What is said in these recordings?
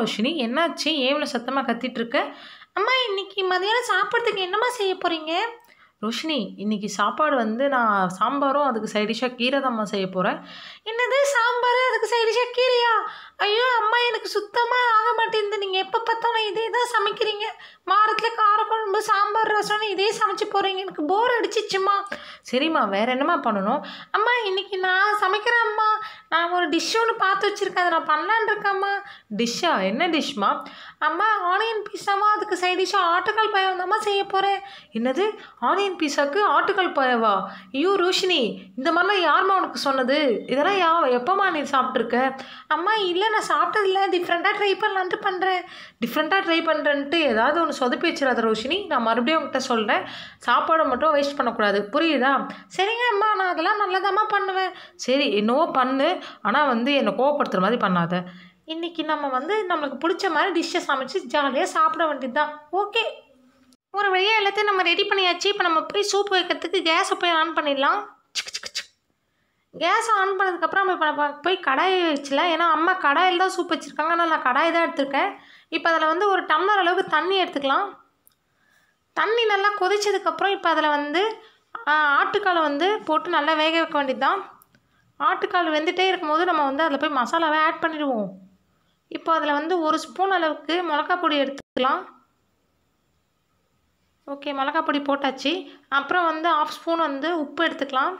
ரோஷினி என்னாச்சு? ஏவ்வளோ சத்தமாக கத்திட்டுருக்க? அம்மா இன்றைக்கி மதியானம் சாப்பிட்றதுக்கு என்னம்மா செய்ய போகிறீங்க ரோஷினி இன்றைக்கி சாப்பாடு வந்து நான் சாம்பாரும் அதுக்கு சைடிஷாக கீரை தான்மா செய்ய போகிறேன் என்னது? சாம்பார் அதுக்கு சைடிஷாக கீரையா? ஐயோ அம்மா எனக்கு சுத்தமாக ஆக மாட்டேங்குது. நீங்கள் எப்போ பார்த்தாலும் இதே தான் சமைக்கிறீங்க. சாம்பார் ரசம்னு இதே சமைச்சு போகிறீங்க எனக்கு போர் அடிச்சிச்சுமா சரிம்மா வேறு என்னம்மா பண்ணணும்? அம்மா இன்னைக்கு நான் சமைக்கிறேன் அம்மா. நான் ஒரு டிஷ் ஒன்று பார்த்து வச்சுருக்கேன். அதை நான் பண்ணலான்னு இருக்கேம்மா டிஷ்ஷா என்ன டிஷ்மா அம்மா ஆனியன் பீஸாமா அதுக்கு சைட் டிஷ்ஷாக ஆட்டுக்கால் பாயம் தாம்மா செய்ய போகிறேன் என்னது? ஆனியன் பீஸாவுக்கு ஆட்டுக்கால் பாயவா? ஐயோ ரோஷினி இந்த மாதிரிலாம் யாரும்மா உனக்கு சொன்னது? இதெல்லாம் யா எப்போம்மா நீ சாப்பிட்ருக்க அம்மா இல்லை நான் சாப்பிட்டதில்ல. டிஃப்ரெண்ட்டாக ட்ரை பண்ணலான்ட்டு பண்ணுறேன் டிஃப்ரெண்ட்டாக ட்ரை பண்ணுறேன்ட்டு ஏதாவது ஒன்று சொதப்பி வச்சிடாத ரோஷினி நான் மறுபடியும் உங்ககிட்ட சொல்கிறேன் சாப்பாடை மட்டும் வேஸ்ட் பண்ணக்கூடாது. புரியுதா? சரிங்க அம்மா நான் அதெல்லாம் நல்லதாம்மா பண்ணுவேன். சரி என்னவோ பண்ணு. ஆனால் வந்து என்னை கோவப்படுத்துகிற மாதிரி பண்ணாத. இன்றைக்கி நம்ம வந்து நம்மளுக்கு பிடிச்ச மாதிரி டிஷ்ஷை சமைச்சு ஜாலியாக சாப்பிட வேண்டியது தான் ஓகே ஒரு வழியாக எல்லாத்தையும் நம்ம ரெடி பண்ணியாச்சு. இப்போ நம்ம போய் சூப் வைக்கிறதுக்கு கேஸை போய் ஆன் பண்ணிடலாம். கேஸ் ஆன் பண்ணதுக்கப்புறம் நம்ம இப்போ நம்ம போய் கடாயை வச்சிடலாம் ஏன்னா அம்மா கடாயில் தான் சூப் வச்சுருக்காங்க. ஆனால் நான் கடாய் தான் எடுத்திருக்கேன். இப்போ அதில் வந்து ஒரு டம்ளர் அளவுக்கு தண்ணி எடுத்துக்கலாம். தண்ணி நல்லா கொதிச்சதுக்கப்புறம் இப்போ அதில் வந்து ஆட்டுக்காலை வந்து போட்டு நல்லா வேக வைக்க வேண்டியது தான் ஆட்டுக்கால் வெந்துகிட்டே இருக்கும்போது நம்ம வந்து அதில் போய் மசாலாவை ஆட் பண்ணிடுவோம். இப்போ அதில் வந்து ஒரு ஸ்பூன் அளவுக்கு மிளகா பொடி எடுத்துக்கலாம். ஓகே மிளகா பொடி போட்டாச்சு. அப்புறம் வந்து ஆஃப் ஸ்பூன் வந்து உப்பு எடுத்துக்கலாம்.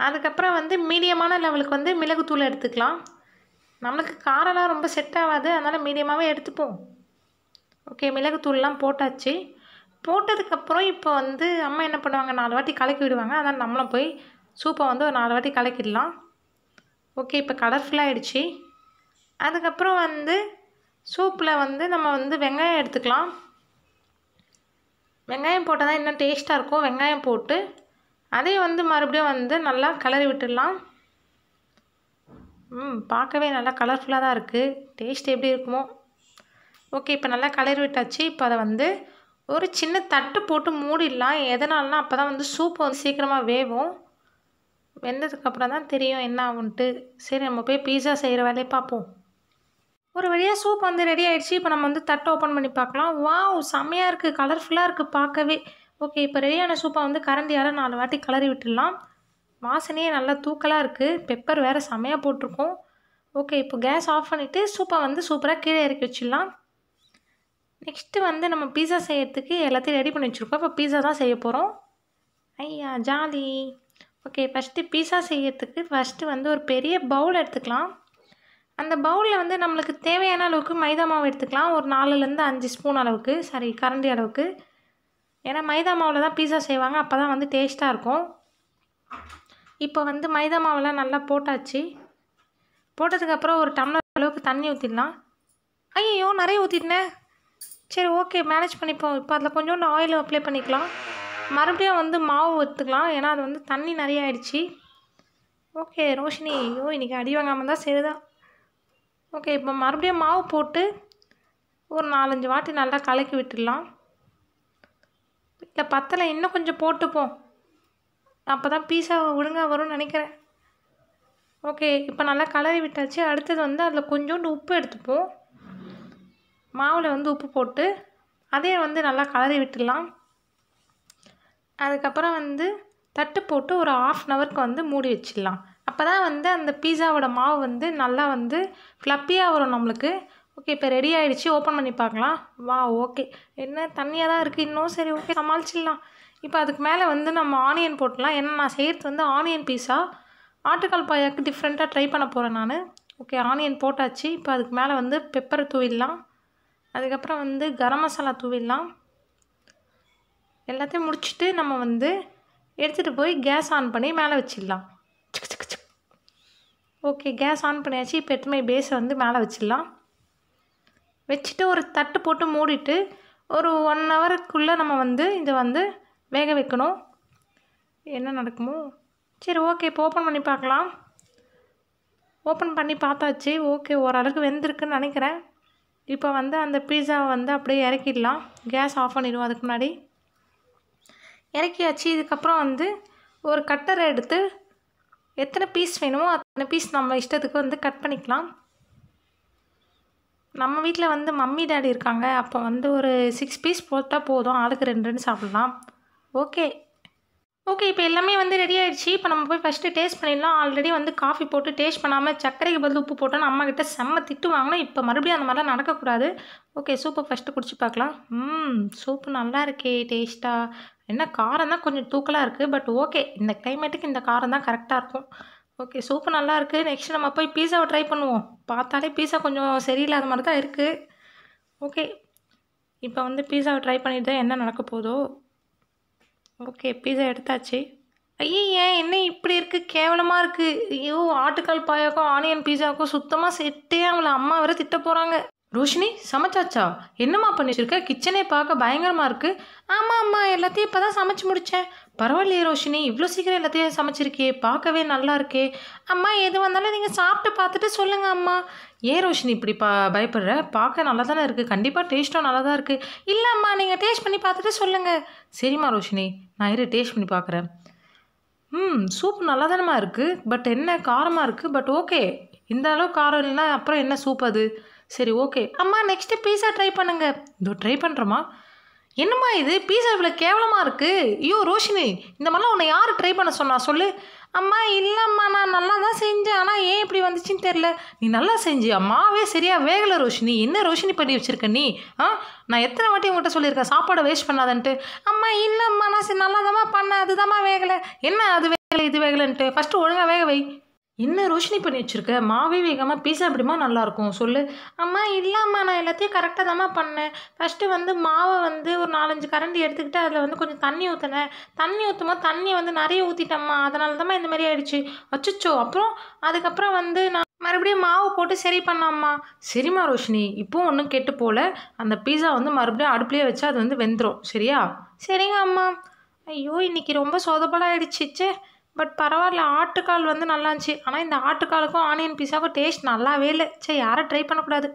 அதுக்கப்புறம் வந்து மீடியமான லெவலுக்கு வந்து மிளகுத்தூள் எடுத்துக்கலாம். நம்மளுக்கு காரம்லாம் ரொம்ப செட் ஆகாது அதனால் மீடியமாகவே எடுத்துப்போம். ஓகே மிளகுத்தூள்லாம் போட்டாச்சு. போட்டதுக்கப்புறம் இப்போ வந்து அம்மா என்ன பண்ணுவாங்க நாலு வாட்டி கலக்கி விடுவாங்க. அதனால் நம்மளும் போய் சூப்பை வந்து ஒரு நாலு வாட்டி கலக்கிடலாம். ஓகே இப்போ கலர்ஃபுல்லாக ஆகிடுச்சு அதுக்கப்புறம் வந்து சூப்பில் வந்து நம்ம வந்து வெங்காயம் எடுத்துக்கலாம். வெங்காயம் போட்டால் தான் இன்னும் டேஸ்ட்டாக இருக்கும். வெங்காயம் போட்டு அதையும் வந்து மறுபடியும் வந்து நல்லா கிளறி விட்டுடலாம். ம் பார்க்கவே நல்லா கலர்ஃபுல்லாக தான் இருக்குது டேஸ்ட் எப்படி இருக்குமோ. ஓகே இப்போ நல்லா கலர் விட்டாச்சு. இப்போ அதை வந்து ஒரு சின்ன தட்டு போட்டு மூடிடலாம். எதனாலனா அப்போ தான் வந்து சூப்பு வந்து சீக்கிரமாக வேகும். வெந்ததுக்கப்புறம் தான் தெரியும் என்ன ஆகுன்ட்டு சரி நம்ம போய் பீஸா செய்கிற வேலையை பார்ப்போம். ஒரு வழியாக சூப் வந்து ரெடி ஆகிடுச்சு இப்போ நம்ம வந்து தட்டை ஓப்பன் பண்ணி பார்க்கலாம். வாவ் செம்மையாக இருக்குது கலர்ஃபுல்லாக இருக்குது பார்க்கவே. ஓகே இப்போ ரெடியான சூப்பை வந்து கரண்டியால் நாலு வாட்டி கிளறி விட்டுடலாம். வாசனையே நல்லா தூக்கலாக இருக்குது பெப்பர் வேறு செம்மையாக போட்டிருக்கோம். ஓகே இப்போ கேஸ் ஆஃப் பண்ணிவிட்டு சூப்பை வந்து சூப்பராக கீழே இறக்கி வச்சிடலாம். நெக்ஸ்ட்டு வந்து நம்ம பீஸா செய்யறதுக்கு எல்லாத்தையும் ரெடி பண்ணி வச்சுருக்கோம். இப்போ பீஸா தான் செய்ய போகிறோம் ஐயா ஜாலி. ஓகே ஃபஸ்ட்டு பீஸா செய்யறதுக்கு ஃபஸ்ட்டு வந்து ஒரு பெரிய பவுல் எடுத்துக்கலாம். அந்த பவுலில் வந்து நம்மளுக்கு தேவையான அளவுக்கு மைதா மாவு எடுத்துக்கலாம். ஒரு நாலுலேருந்து அஞ்சு ஸ்பூன் அளவுக்கு சாரி கரண்டி அளவுக்கு. ஏன்னா மைதா மாவில் தான் பீஸா செய்வாங்க அப்போ தான் வந்து டேஸ்ட்டாக இருக்கும். இப்போ வந்து மைதா மாவெல்லாம் நல்லா போட்டாச்சு. போட்டதுக்கப்புறம் ஒரு டம்ளர் அளவுக்கு தண்ணி ஊற்றிடலாம் ஐயோ நிறைய ஊற்றிட்டேன் சரி ஓகே மேனேஜ் பண்ணிப்போம். இப்போ அதில் கொஞ்சோண்டு ஆயில் அப்ளை பண்ணிக்கலாம். மறுபடியும் வந்து மாவு ஊற்றுக்கலாம் ஏன்னா அது வந்து தண்ணி நிறைய ஆயிடுச்சு. ஓகே ரோஷினி ஐயோ இன்றைக்கி அடி வாங்காமல் தான் சரிதான் ஓகே இப்போ மறுபடியும் மாவு போட்டு ஒரு நாலஞ்சு வாட்டி நல்லா கலக்கி விட்டுடலாம். இல்லை பத்தலை இன்னும் கொஞ்சம் போட்டுப்போம் அப்போ தான் பீஸா ஒழுங்காக வரும்னு நினைக்கிறேன். ஓகே இப்போ நல்லா கலரி விட்டாச்சு. அடுத்தது வந்து அதில் கொஞ்சோண்டு உப்பு எடுத்துப்போம் மாவில் வந்து உப்பு போட்டு அதே வந்து நல்லா கலரி விட்டுடலாம். அதுக்கப்புறம் வந்து தட்டு போட்டு ஒரு ஆஃப் அன் ஹவருக்கு வந்து மூடி வச்சிடலாம். அப்போ தான் வந்து அந்த பீஸாவோட மாவு வந்து நல்லா வந்து ஃப்ளப்பியாக வரும் நம்மளுக்கு. ஓகே இப்போ ரெடி ஆகிடுச்சு ஓப்பன் பண்ணி பார்க்கலாம். வா ஓகே என்ன தண்ணியாக தான் இருக்குது இன்னும்? சரி ஓகே சமாளிச்சிடலாம். இப்போ அதுக்கு மேலே வந்து நம்ம ஆனியன் போட்டலாம் ஏன்னா நான் செய்கிறது வந்து ஆனியன் பீஸா ஆட்டுக்கால் பாயாக்கு டிஃப்ரெண்ட்டாக ட்ரை பண்ண போகிறேன் நான். ஓகே ஆனியன் போட்டாச்சு. இப்போ அதுக்கு மேலே வந்து பெப்பரை தூவிடலாம். அதுக்கப்புறம் வந்து கரம் மசாலா தூவிடலாம். எல்லாத்தையும் முடிச்சுட்டு நம்ம வந்து எடுத்துகிட்டு போய் கேஸ் ஆன் பண்ணி மேலே வச்சிடலாம். ஓகே கேஸ் ஆன் பண்ணியாச்சு. இப்போ எடுத்துமே பேஸை வந்து மேலே வச்சிடலாம். வச்சுட்டு ஒரு தட்டு போட்டு மூடிட்டு ஒரு ஒன் ஹவருக்குள்ளே நம்ம வந்து இதை வந்து வேக வைக்கணும். என்ன நடக்குமோ? சரி ஓகே இப்போ ஓப்பன் பண்ணி பார்க்கலாம். ஓப்பன் பண்ணி பார்த்தாச்சு. ஓகே ஓரளவுக்கு வெந்திருக்குன்னு நினைக்கிறேன். இப்போ வந்து அந்த பீஸாவை வந்து அப்படியே இறக்கிடலாம். கேஸ் ஆஃப் பண்ணிடுவோம் அதுக்கு முன்னாடி. இறக்கியாச்சு. இதுக்கப்புறம் வந்து ஒரு கட்டரை எடுத்து எத்தனை பீஸ் வேணுமோ அத்தனை பீஸ் நம்ம இஷ்டத்துக்கு வந்து கட் பண்ணிக்கலாம். நம்ம வீட்டில் வந்து மம்மி டேடி இருக்காங்க. அப்போ வந்து ஒரு சிக்ஸ் பீஸ் போட்டால் போதும். ஆளுக்கு ரெண்டு ரெண்டு சாப்பிட்லாம். ஓகே. ஓகே இப்போ எல்லாமே வந்து ரெடி ஆகிடுச்சு இப்போ நம்ம போய் ஃபஸ்ட்டு டேஸ்ட் பண்ணிடலாம். ஆல்ரெடி வந்து காஃபி போட்டு டேஸ்ட் பண்ணாமல் சர்க்கரைக்கு பதில் உப்பு போட்டோன்னு அம்மாக்கிட்ட செம்ம திட்டு வாங்கினோம் இப்போ மறுபடியும் அந்த மாதிரிலாம் நடக்கக்கூடாது. ஓகே சூப்பை ஃபஸ்ட்டு குடிச்சு பார்க்கலாம். ம் சூப்பு நல்லா இருக்கே டேஸ்ட்டாக என்ன காரம் தான் கொஞ்சம் தூக்கலாக இருக்குது பட் ஓகே இந்த கிளைமேட்டுக்கு இந்த காரம் தான் கரெக்டாக இருக்கும். ஓகே சூப்பு நல்லா இருக்குது நெக்ஸ்ட் நம்ம போய் பீஸாவை ட்ரை பண்ணுவோம். பார்த்தாலே பீஸா கொஞ்சம் சரியில்லாத மாதிரி தான் இருக்குது ஓகே இப்போ வந்து பீஸாவை ட்ரை பண்ணிட்டு தான் என்ன நடக்க போதோ. ஓகே பீஸா எடுத்தாச்சு. ஐயே என்ன இப்படி இருக்குது கேவலமாக இருக்குது ஐயோ ஆட்டுக்கால் பாயாக்கும் ஆனியன் பீஸாவுக்கும் சுத்தமாக செட்டே அவங்கள அம்மா வேறு திட்ட போகிறாங்க ரோஷினி சமைச்சாச்சா? என்னம்மா பண்ணிச்சிருக்க? கிச்சனே பார்க்க பயங்கரமாக இருக்குது ஆமாம் அம்மா எல்லாத்தையும் இப்போ தான் சமைச்சு முடித்தேன் பரவாயில்லையே ரோஷினி இவ்வளோ சீக்கிரம் எல்லாத்தையும் சமைச்சிருக்கே பார்க்கவே நல்லா இருக்கே. அம்மா எது வந்தாலும் நீங்கள் சாப்பிட்டு பார்த்துட்டு சொல்லுங்கள் அம்மா. ஏன் ரோஷினி இப்படி பா பயப்படுற? பார்க்க நல்லா தானே இருக்குது கண்டிப்பாக டேஸ்ட்டும் நல்லா தான் இருக்குது இல்லை அம்மா நீங்கள் டேஸ்ட் பண்ணி பார்த்துட்டு சொல்லுங்கள் சரிம்மா ரோஷினி நான் இரு டேஸ்ட் பண்ணி பார்க்குறேன். ம் சூப் நல்லா தானம்மா இருக்குது பட் என்ன காரமாக இருக்குது பட் ஓகே இந்த அளவு காரம் இல்லைன்னா அப்புறம் என்ன சூப் அது? சரி ஓகே. அம்மா நெக்ஸ்ட்டு பீஸா ட்ரை பண்ணுங்க. இதோ ட்ரை பண்ணுறோமா என்னம்மா இது? பீஸா இவ்வளோ கேவலமாக இருக்குது ஐயோ ரோஷினி இந்த மாதிரிலாம் உன்னை யார் ட்ரை பண்ண சொன்னா? சொல்லு. அம்மா இல்லைம்மா நான் நல்லா தான் செஞ்சேன். ஆனால் ஏன் இப்படி வந்துச்சுன்னு தெரில நீ நல்லா செஞ்சியா மாவே சரியாக வேகலை ரோஷினி. என்ன ரோஷினி பண்ணி வச்சிருக்க நீ? ஆ? நான் எத்தனை வாட்டி உங்கள்கிட்ட சொல்லியிருக்கேன் சாப்பாடை வேஸ்ட் பண்ணாதன்ட்டு. அம்மா இல்லைம்மா நான் சரி நல்லா தாம்மா பண்ணேன். அதுதாம்மா வேகலை. என்ன அது வேகலை இது வேகலைன்ட்டு. ஃபஸ்ட்டு ஒழுங்காக வேக வை. என்ன ரோஷினி பண்ணி வச்சுருக்க? மாவே வேகமாக பீஸா எப்படிமா நல்லாயிருக்கும் சொல்லு. அம்மா இல்லைம்மா நான் எல்லாத்தையும் கரெக்டாக தாம்மா பண்ணேன். ஃபஸ்ட்டு வந்து மாவை வந்து ஒரு நாலஞ்சு கரண்டி எடுத்துக்கிட்டு அதில் வந்து கொஞ்சம் தண்ணி ஊற்றினேன் தண்ணி ஊற்றும் போது தண்ணி வந்து நிறைய ஊற்றிட்டம்மா அதனால தாம்மா இந்த மாதிரி ஆயிடுச்சு. அச்சச்சோ. அப்புறம் அதுக்கப்புறம் வந்து நான் மறுபடியும் மாவு போட்டு சரி பண்ணாம்மா. சரிம்மா ரோஷினி. இப்போவும் ஒன்றும் கெட்டு போகல அந்த பீஸா வந்து மறுபடியும் அடுப்புலேயே வச்சு அது வந்து வெந்துடும் சரியா? சரிங்க அம்மா. ஐயோ இன்றைக்கி ரொம்ப சொதப்பலாயிடுச்சு ச்சே. பட் பரவாயில்ல ஆட்டுக்கால் வந்து நல்லா இருந்துச்சு. ஆனால் இந்த ஆட்டுக்காலுக்கும் ஆனியன் பீஸாவுக்கும் டேஸ்ட் நல்லாவே இல்லை. சரி யாரும் ட்ரை பண்ணக்கூடாது.